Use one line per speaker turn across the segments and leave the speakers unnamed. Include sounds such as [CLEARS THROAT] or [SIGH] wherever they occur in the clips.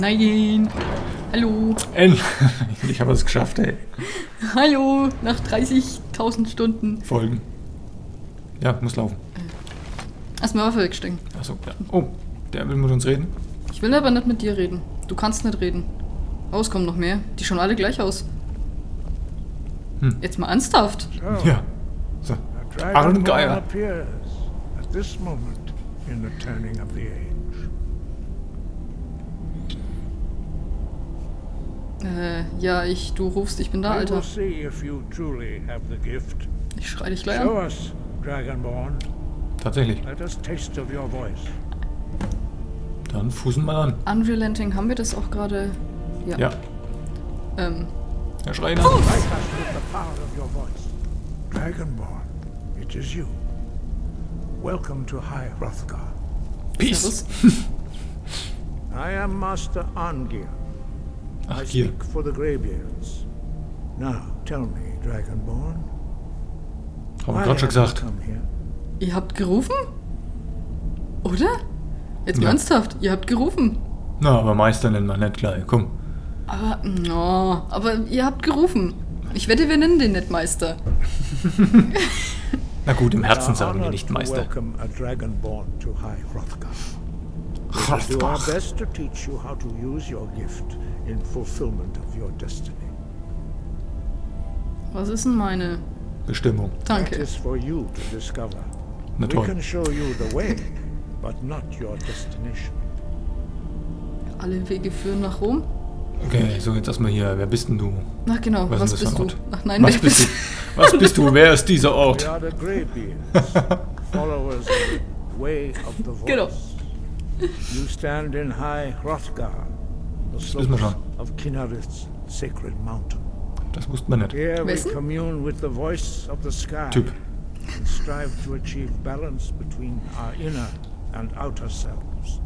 Nein. Hallo.
Endlich. [LAUGHS] Ich habe es geschafft, ey.
Hallo. Nach 30.000 Stunden.
Folgen. Ja, muss laufen.
Erstmal Waffe wegstecken.
Achso, ja. Oh, der will mit uns reden.
Ich will aber nicht mit dir reden. Du kannst nicht reden. Oh, es kommen noch mehr. Die schauen alle gleich aus.
Hm.
Jetzt mal ernsthaft.
So,
Ja. So. Arngeier.
at this moment in the turning of the age.
Äh, ja, ich, du rufst, ich bin da, Alter. Ich schrei dich gleich an.
Tatsächlich. Dann fußen wir an.
Unrelenting, haben wir das auch gerade? Ja.
Ja.
Ähm,
Herr Schreiner.
Voice. Dragonborn, it is you. Welcome to High Hrothgar.
Peace. [LAUGHS]
I am Master Arngir.
Ach,
I
hier.
speak for the Greybeards. Now, tell me, Dragonborn.
Haben wir gerade schon gesagt.
come here?
Ihr habt gerufen? Oder? Jetzt
Ja.
ernsthaft, ihr habt gerufen.
Na, aber Meister nennen wir nicht gleich. Komm.
Aber, no, aber ihr habt gerufen. Ich wette, wir nennen den nicht Meister. [LAUGHS]
Na gut, im Herzen sagen wir nicht
to
Meister.
Welcome a Dragonborn to High Hrothgar. We in fulfillment of your destiny.
Was ist denn meine?
Bestimmung.
That
Danke.
is for you to discover.
Na
We
toll.
can show you the way, but not your destination.
Alle Wege führen nach Rom?
Okay, so jetzt erstmal hier. Wer bist denn du?
Ach genau,
Was
was, bist du?
Ort?
Ach nein,
Was bist du? [LAUGHS] Was bist du? Wer ist dieser
We
Ort? [LAUGHS]
Genau.
You stand in High Hrothgar, the
wissen wir schon.
of Kinnarid's sacred mountain.
Das wusste man nicht.
Here we
Wessen?
commune with the voice of the sky
Typ.
and strive to achieve balance between our inner and outer selves.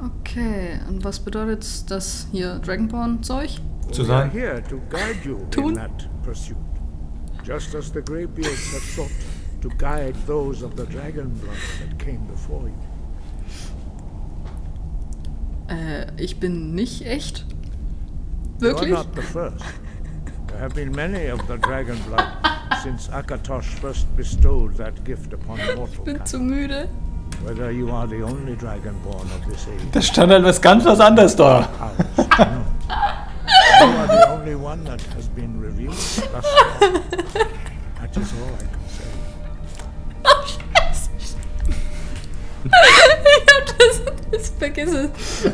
Okay, und was bedeutet das hier Dragonborn-Zeug?
Zu sein?
here to guide you
Tun.
in that pursuit, just as the Greybeards have sought to guide those of the dragon blood that came before you.
Äh, ich bin nicht echt? Wirklich?
not the first. There have been many of the dragon blood since Akatosh first bestowed that gift upon mortal
Bin zu müde.
Whether you are the only dragonborn of this age,
Da stand halt was ganz was anderes da.
You are the only one that has been revealed thus far. That is all I can say.
ich das, das vergiss es. [LAUGHS]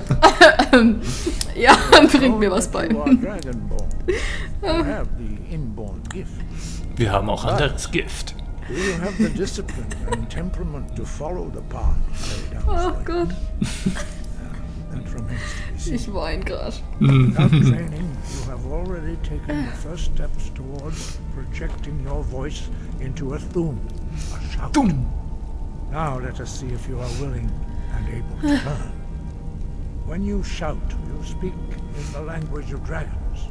Ja, [LAUGHS] bringt mir was bei.
You are dragonborn. You have the inborn gift.
Wir haben auch anderes Gift.
Do you have the discipline and temperament to follow the path laid
Oh? Gott,
seen.
ich wein grad.
Without [LAUGHS] training, you have already taken the first steps towards projecting your voice into a thum, a shout.
Dumm.
Now let us see if you are willing and able to learn. When you shout, you speak in the language of dragons.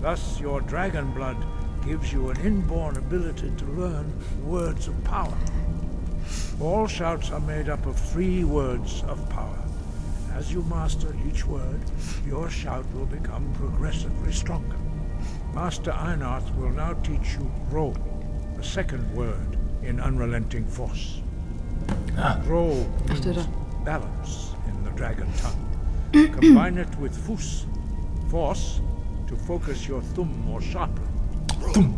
Thus, your dragon blood gives you an inborn ability to learn words of power. All shouts are made up of three words of power. As you master each word, your shout will become progressively stronger. Master Einarth will now teach you Ro, the second word in unrelenting force.
Ah.
Ro
Ach, der
means balance in the dragon tongue. Combine it with Fus, force, to focus your thumb more sharply.
Dumm.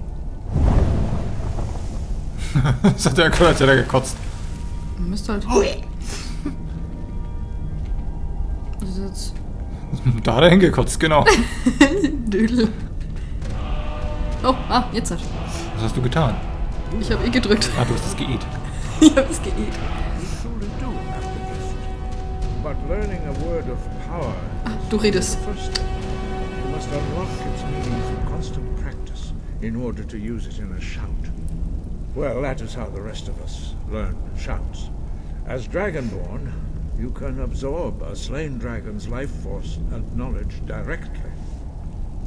[LAUGHS] das hat er gehört, hat er gekotzt.
Müsste halt. Das ist jetzt.
Da hat er hingekotzt, genau. [LAUGHS]
Dödel. Oh, ah, jetzt nicht.
Was hast du getan?
Ich habe eh gedrückt.
Ah, du hast es geäht. [LAUGHS]
Ich habe es
gift. But learning a word of power
Du redest.
You must unlock its meaning through constant practice in order to use it in a shout. Well, that is how the rest of us learn shouts. As Dragonborn, you can absorb a slain dragon's life force and knowledge directly.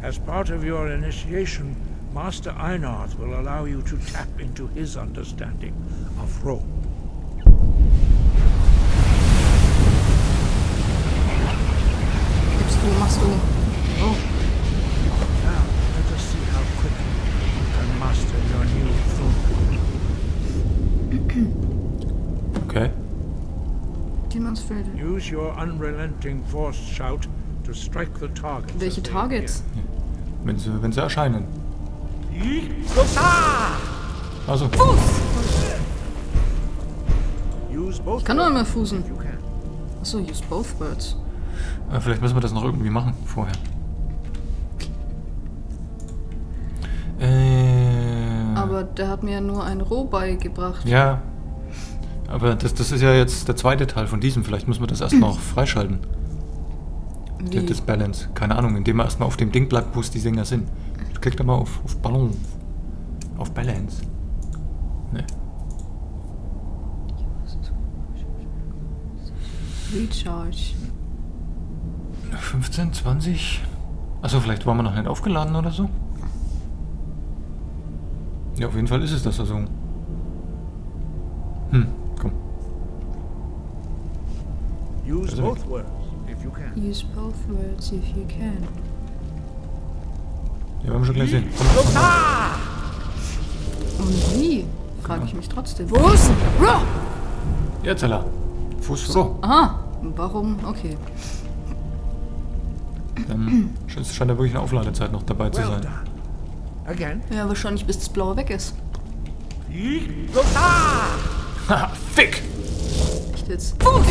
As part of your initiation, Master Einarth will allow you to tap into his understanding of Rome. du machst du. Oh. Okay.
Demonstrated.
Use your unrelenting force shout to strike the target.
Welche Targets?
Wenn sie, wenn sie erscheinen. Also.
Fuß!
Ich kann nur
einmal
fußen. Achso, use both words
äh, vielleicht müssen wir das noch irgendwie machen vorher. Äh,
Aber der hat mir nur ein Roh beigebracht.
Ja. Aber das, das ist ja jetzt der zweite Teil von diesem. Vielleicht müssen wir das erst noch [CLEARS THROAT] freischalten.
Wie?
Das Balance. Keine Ahnung, indem man erstmal auf dem Ding bleibt, wo es die Sänger sind. Klickt da mal auf, auf Ballon. Auf Balance. Ne.
Recharge.
15, 20. Achso, vielleicht waren wir noch nicht aufgeladen oder so. Ja, auf jeden Fall ist es das also. Hm, komm.
Use
Also-
both words if you can.
Use both words if you can.
Ja, werden wir schon gleich sehen. Komm, komm mal.
Und wie? Frage ich mich trotzdem.
Fuß! Ruh!
Jetzt, Ella. Fuß roh.
Aha, warum? Okay.
Dann scheint scheint da wirklich eine Aufladezeit noch dabei zu sein.
Ja, wahrscheinlich bis das Blaue weg ist.
Haha, fick!
Echt jetzt?
Both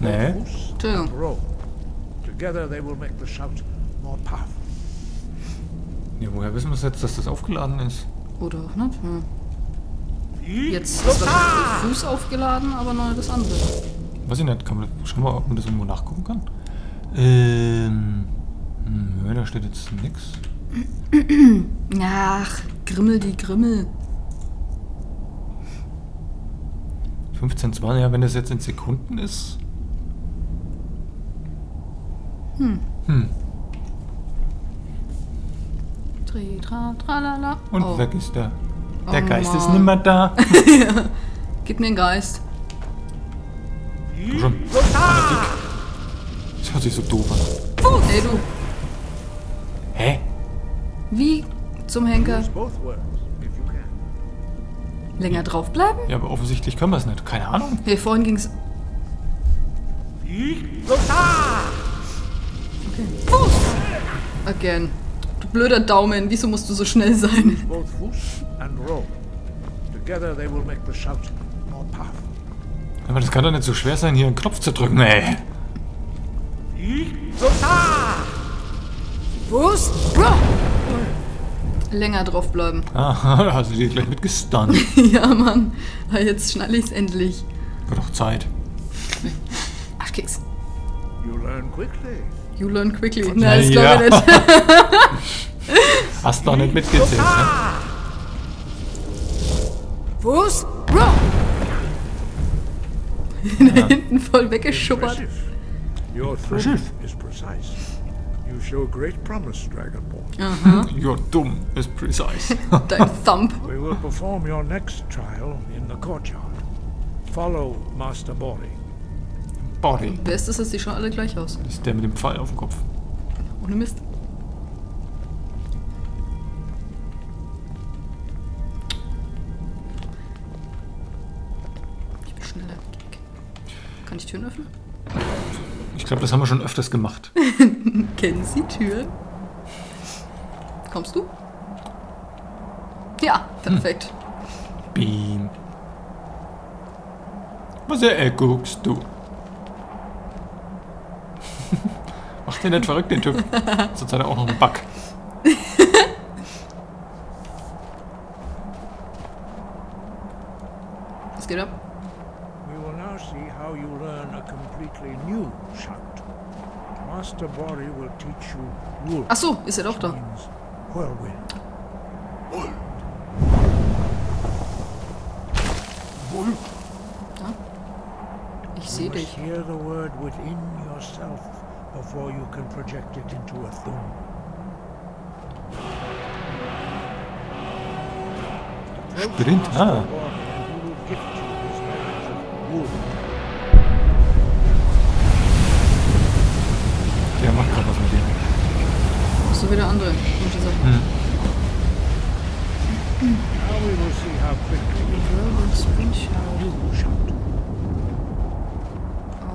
Nee.
Entschuldigung.
Ja, woher wissen wir es jetzt, dass das aufgeladen ist?
Oder auch nicht? Hm.
Yee-
Jetzt ist der Fuß aufgeladen, aber noch nicht das andere.
Weiß ich nicht. Kann man, schauen wir mal, ob man das irgendwo nachgucken kann. Ähm. Nö, da steht jetzt nix.
Ach, Grimmel die Grimmel.
15, 20, ja, wenn das jetzt in Sekunden ist.
Hm.
Hm.
Tri, tra, tralala.
Und
oh.
weg ist der. Der
Oh
Geist ist
Mann.
nimmer da. [LAUGHS]
Gib mir einen Geist.
Komm schon. Hört sich so doof an.
Ey, du.
Hä?
Wie zum Henker? Länger draufbleiben?
Ja, aber offensichtlich können wir es nicht. Keine Ahnung.
Hey, vorhin ging's. Okay. Fuß! Again. Du blöder Daumen, wieso musst du so schnell sein?
Both Fuß and row. Together they will make the shout more powerful.
Aber das kann doch nicht so schwer sein, hier einen Knopf zu drücken, ey.
Ruh!
Länger draufbleiben. [LAUGHS]
Aha, da hast du dir gleich mitgestunt. [LAUGHS]
ja, Mann. Ah, Jetzt schnall ich's endlich.
Wird doch Zeit.
Arschkeks.
You learn quickly.
You learn quickly. Nein, das glaube
ja.
ich nicht. [LAUGHS]
Hast doch nicht mitgezählt, ne?
Ruh!
da hinten voll weggeschuppert.
Your thumb is precise. You show great promise, Dragonborn. [LAUGHS]
You're dumm is precise. [LAUGHS]
Dein Thumb.
We will perform your next trial in the courtyard. Follow Master Bori.
Body.
Wer ist das? Das sieht schon alle gleich aus.
Das ist der mit dem Pfeil auf dem Kopf.
Ohne Mist. Ich bin schneller. Kann ich Türen öffnen?
Ich glaube, das haben wir schon öfters gemacht. [LAUGHS]
Kennen Sie Türen? Kommst du? Ja, perfekt.
Beam. Was er guckst du? [LAUGHS] Macht den nicht verrückt, den Typ. Sonst hat er auch noch einen Bug.
Was geht ab?
We will now see how you learn a completely new shout. Master Bori will teach you Wolf.
Ach so, ist er doch da.
whirlwind.
Ich sehe dich.
hear the word within yourself before you can project it into a thumb.
Sprint, ah.
Bori, and he
so wie der andere komische Sachen.
Hm.
Hm.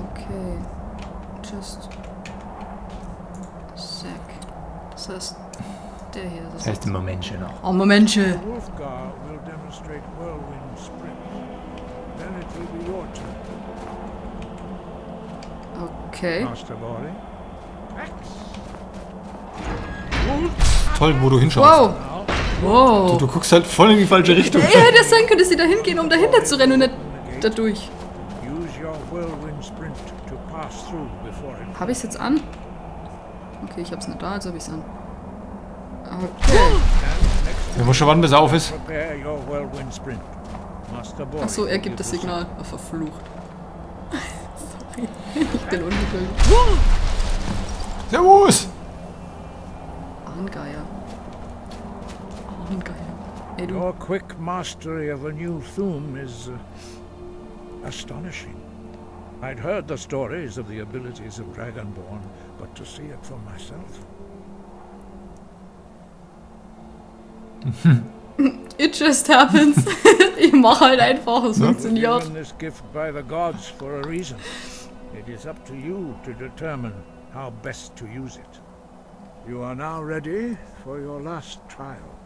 Okay. Just
Sack. Das
heißt, der hier. Das,
das heißt Momentchen noch.
Oh, Momentchen.
Wolfgar will demonstrate whirlwind sprint. Then it will be your turn.
Okay.
Master Lorry. Excellent.
Toll, wo du hinschaust.
Wow. Wow.
Du, du guckst halt voll in die falsche Richtung.
Ja, hätte es sein können, dass sie da hingehen, um dahinter zu rennen und nicht da durch.
use your whirlwind sprint to pass through before it.
Habe ich es jetzt an? Okay, ich hab's nicht da, also habe ich es an. Okay.
Wir müssen schon warten, bis er auf ist.
Achso, er gibt das Signal. Oh, verflucht. [LAUGHS] Sorry. Ich bin ungeduldig.
Servus!
Ahngeier. Ahngeier. Ey.
Your quick mastery of a new thum is uh, astonishing. I'd heard the stories of the abilities of Dragonborn, but to see it for myself. [LAUGHS]
It just happens. [LAUGHS] ich mach halt einfach, es funktioniert.
given this gift by the gods for a reason. It is up to you to determine how best to use it. You are now ready for your last trial.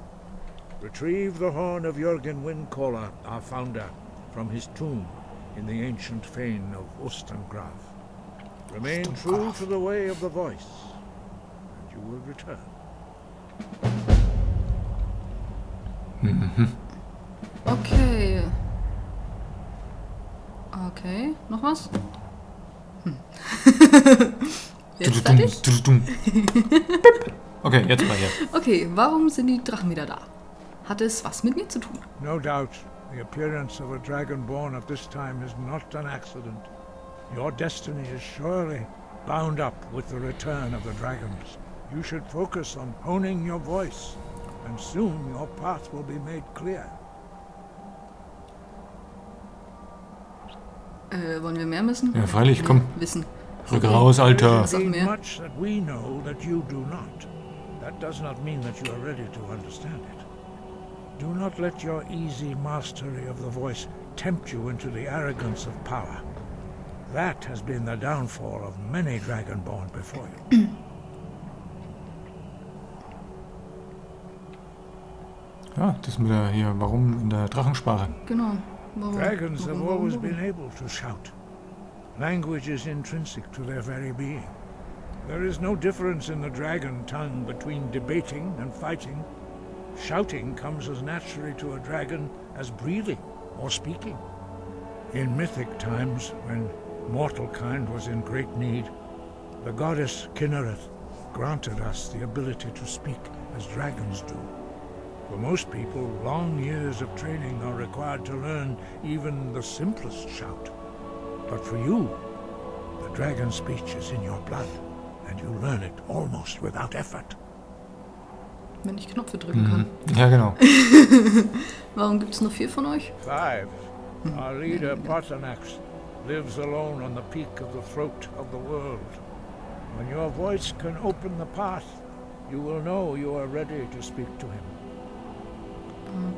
Retrieve the horn of Jürgen Windcaller, our founder, from his tomb in the ancient fane of Ostengraf. Remain true to the way of the voice, and you will return. [LAUGHS]
Okay. Okay, noch was? Hm. [LAUGHS] Jetzt fertig? [LAUGHS]
Okay, jetzt mal hier.
Okay, warum sind die Drachen wieder da? Hat es was mit mir zu tun?
No doubt, the appearance of a dragonborn at this time is not an accident. Your destiny is surely bound up with the return of the dragons. You should focus on honing your voice, and soon your path will be made clear.
Äh, wollen wir mehr wissen?
Ja, freilich, komm.
Wissen.
Rück raus, Alter.
Sag
There
mehr.
much that we know that you do not. That does not mean that you are ready to understand it. Do not let your easy mastery of the voice tempt you into the arrogance of power. That has been the downfall of many dragonborn before you.
Ja, [CLEARS THROAT] ah, das mit der hier, warum in der Drachensprache?
Genau. Warum?
Dragons have
warum, warum,
always been able to shout. Language is intrinsic to their very being. There is no difference in the dragon tongue between debating and fighting. Shouting comes as naturally to a dragon as breathing or speaking. In mythic times, when mortal kind was in great need, the goddess Kinnereth granted us the ability to speak as dragons do. For most people, long years of training are required to learn even the simplest shout. But for you, the dragon speech is in your blood, and you learn it almost without effort.
Wenn ich Knöpfe drücken kann.
Ja, genau. [LAUGHS]
Warum gibt es nur vier von euch?
Five. Our leader, Partanax, lives alone on the peak of the throat of the world. When your voice can open the path, you will know you are ready to speak to him.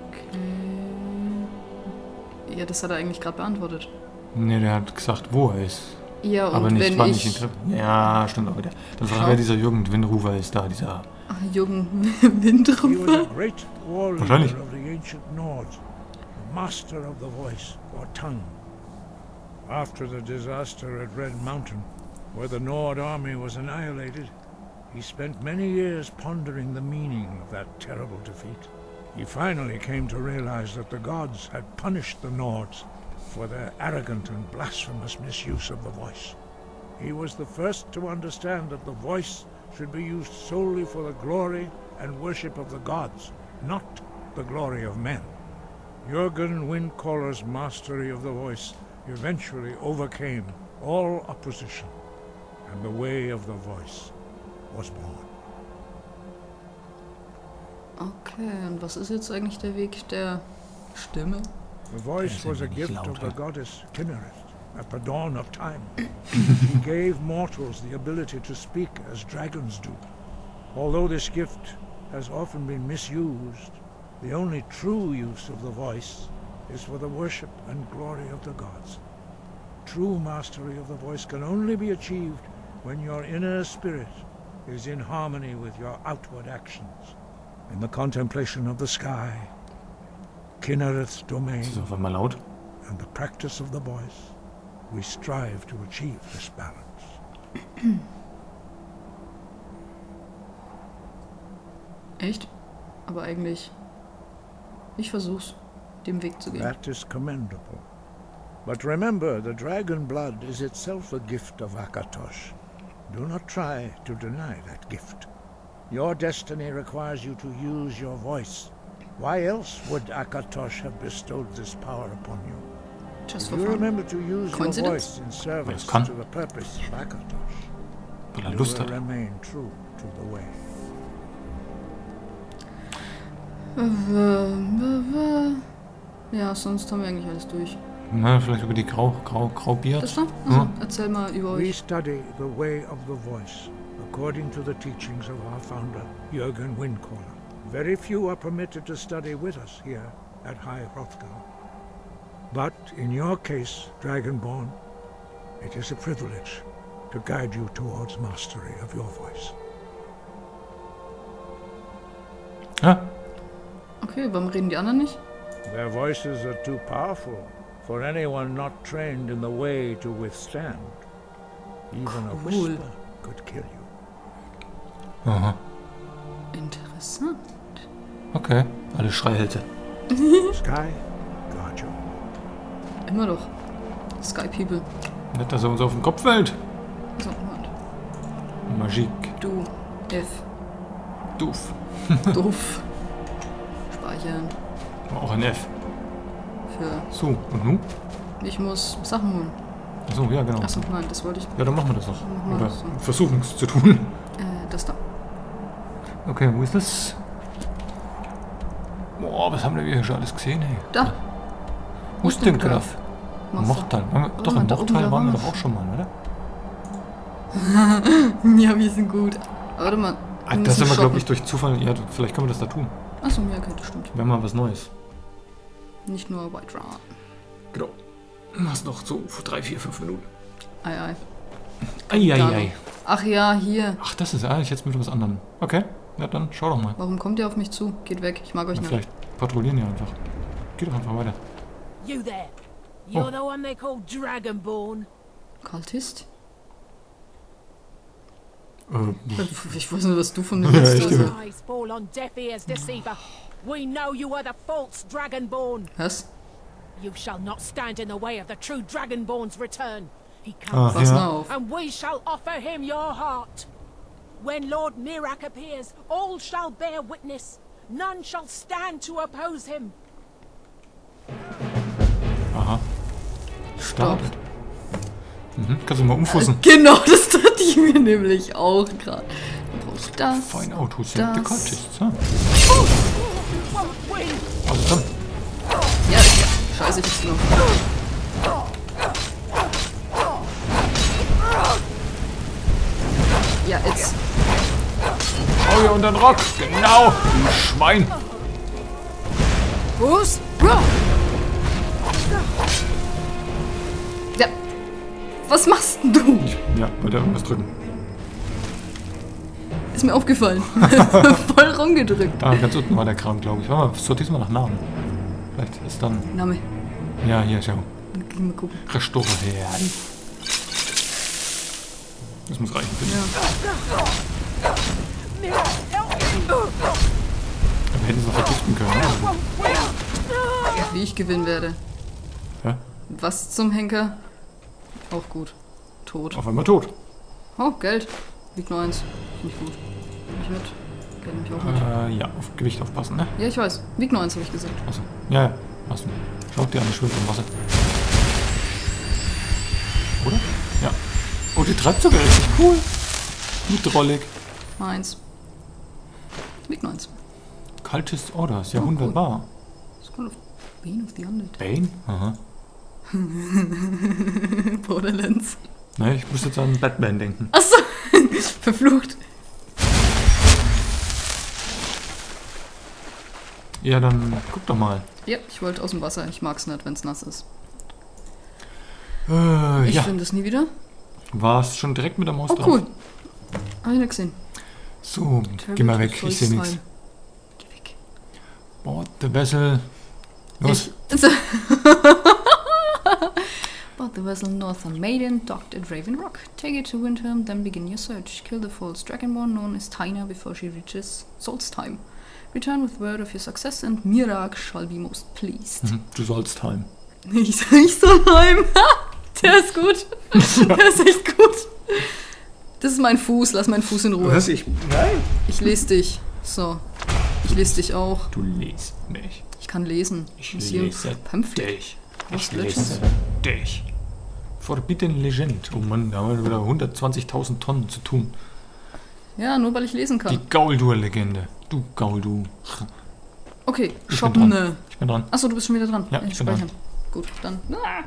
Okay. Ja, das hat er eigentlich gerade beantwortet.
Ne, der hat gesagt, wo er ist.
Ja, und
Aber nicht,
wenn ich...
nicht in Ja, stimmt auch wieder. Dann fragt er, dieser Jürgen Windrufer ist da, dieser.
Ah, Jürgen [LAUGHS] Windrufer.
Wahrscheinlich.
leader of the ancient Nords, a master of the voice, or tongue. After the disaster at Red Mountain, where the Nord army was annihilated, he spent many years pondering the meaning of that terrible defeat. He finally came to realize that the gods had punished the Nords for their arrogant and blasphemous misuse of the voice. He was the first to understand that the voice should be used solely for the glory and worship of the gods, not the glory of men. Jürgen Windcaller's mastery of the voice eventually overcame all opposition, and the way of the voice was born.
Okay, und was ist jetzt eigentlich der Weg der Stimme?
The voice was a gift of the goddess Kinnereth at the dawn of time. [COUGHS] she gave mortals the ability to speak as dragons do. Although this gift has often been misused, the only true use of the voice is for the worship and glory of the gods. True mastery of the voice can only be achieved when your inner spirit is in harmony with your outward actions. In the contemplation of the sky, Kinnereth's domain,
Ist auf einmal laut.
and the practice of the voice, we strive to achieve this balance. [CLEARS THROAT]
Echt? Aber eigentlich. Ich versuch's, dem Weg zu gehen.
That is commendable. But remember, the dragon blood is itself a gift of Akatosh. Do not try to deny that gift. Your destiny requires you to use your voice. Why else would Akatosh have bestowed this power upon you?
Just for
you
fun.
remember to use your voice in service
kann.
to the purpose of Akatosh,
Weil er
you
Lust
will
hat.
remain true to the way.
Ja, sonst haben wir eigentlich alles durch.
Na, vielleicht über die Grau, Grau, Graubiert.
Das da? Also,
Ja.
erzähl mal über
We
euch.
study the way of the voice according to the teachings of our founder, Jürgen Windcaller. Very few are permitted to study with us here at High Hrothgar. But in your case, Dragonborn, it is a privilege to guide you towards mastery of your voice.
Ja,
Okay, warum reden die anderen nicht?
Their voices are too powerful for anyone not trained in the way to withstand. Even a whisper could kill you.
aha.
Interessant.
Okay, alle Schreihälse. [LAUGHS]
Sky, you.
Immer doch. Sky People.
Nicht, dass er uns auf den Kopf fällt.
So, Moment.
Magik.
Du. F.
Doof. [LAUGHS]
Doof. Speichern.
Auch ein F.
Für.
So, und nun?
Ich muss Sachen holen.
Achso, ja, genau.
Achso, nein, das wollte ich.
Ja, dann machen wir das noch. Oder
so.
versuchen es zu tun.
Äh, das da.
Okay, wo ist das? Boah, was haben wir hier schon alles gesehen, ey?
Da.
Wo ist denn Graf?
Machst
Mortal. Waren wir, doch, im
da
waren wir doch auch schon mal, oder? [LAUGHS]
Ja, wir sind gut. Warte mal.
Ah, das sind wir, glaube ich, durch Zufall. Ja, vielleicht können wir das da tun.
Achso, ja, okay, das stimmt.
Wir haben mal was Neues.
Nicht nur White Run.
Genau. Du hast noch so drei, vier, fünf Minuten.
Ei, ei. Da
Ei, ei.
Ach ja, hier.
Ach, das ist eigentlich jetzt mit was anderem. Okay, ja dann schau doch mal.
Warum kommt ihr auf mich zu? Geht weg. Ich mag euch
Na,
nicht.
vielleicht patrouillieren ja einfach. Geh doch einfach weiter.
You there. You're
Oh.
the one they call Dragonborn.
Kultist?
Äh, [LAUGHS]
Ich weiß nicht, was du von mir
Ja,
willst. Also. Was?
You shall not stand in the way of the true Dragonborn's return. He
ah,
comes,
mal
ja.
and we shall offer him your heart. When Lord Mirak appears, all shall bear witness. None shall stand to oppose him.
Aha. Startet. Mhm. Kannst du mal umfussen. [LAUGHS]
Genau, das dachte ich mir nämlich auch gerade. Du brauchst das.
Fine Autos sind the
das.
cultists. Ja. Also dann.
Ja, ja. Scheiße, ich hab's genommen. Ja, jetzt.
Hau ihr unter den Rock. Genau. Du Schwein.
Bruce!
Ja. Was machst denn du?
Ja, weiter irgendwas drücken.
Ist mir aufgefallen. [LAUGHS] [LAUGHS] Voll rumgedrückt.
Ah, ganz unten war der Kram, glaube ich. Mal, sortier's mal nach Namen. Vielleicht ist dann...
Name.
Ja, hier, schau.
Gucken.
Restore werden. Das muss reichen, finde ich.
Ja.
Wir hätten es noch vergiften können. oder?
Wie ich gewinnen werde.
Hä?
Was zum Henker? Auch gut. Tot.
Auf einmal tot.
Oh, Geld. Wiegt nur eins. Finde ich gut. Nimm ich mit. Geld nehme ich auch mit.
Äh, ja, auf Gewicht aufpassen, ne?
Ja, ich weiß. Wiegt nur eins, habe ich gesagt.
Achso. Ja, ja. Hast du. Schaut dir an, die schwimmt im Wasser. Oh, die treibt sogar richtig cool. Hydraulik.
Eins. Wiegt nur eins.
Cultist Orders. Ja,
Oh, cool.
wunderbar.
School of Bane of the Undead.
Bane? Aha. [LAUGHS]
Borderlands.
Ne, ich muss jetzt an Batman denken.
Achso. [LAUGHS] Verflucht.
Ja, dann guck doch mal.
Ja, ich wollte aus dem Wasser. Ich mag's nicht, wenn's nass ist.
Äh,
Ich
ja.
finde es nie wieder.
War es schon direkt mit der Maus
Oh,
drauf?
cool. Hab ich nicht gesehen.
So, geh mal weg, ich sehe nichts.
Geh weg.
Board the vessel. Los.
Board [LAUGHS] the vessel Northern Maiden docked at Raven Rock. Take it to Windhelm, then begin your search. Kill the false dragonborn known as Taina before she reaches Solstheim. Return with word of your success and Mirak shall be most pleased.
Mhm, Du sollst heim.
Ich, [LAUGHS] ich soll heim. [LAUGHS] [LAUGHS] Der ist gut. Der ist echt gut. Das ist mein Fuß. Lass meinen Fuß in Ruhe.
Was? Ich. Nein.
Ich lese dich. So. Ich lese dich auch.
Du liest mich.
Ich kann lesen.
Ich
muss hier ein
lese
Pamphlet.
dich. Ich lese dich. Forbidden Legend. Oh Mann, da haben wir wieder 120.000 Tonnen zu tun.
Ja, nur weil ich lesen
Die
kann.
Gauldur-Legende. Du Gauldur.
Okay,
Ich bin
shoppen.
dran. Ich bin dran.
Achso, du bist schon wieder dran.
Ja,
Äh,
ich bin dran.
Gut, dann. Ah.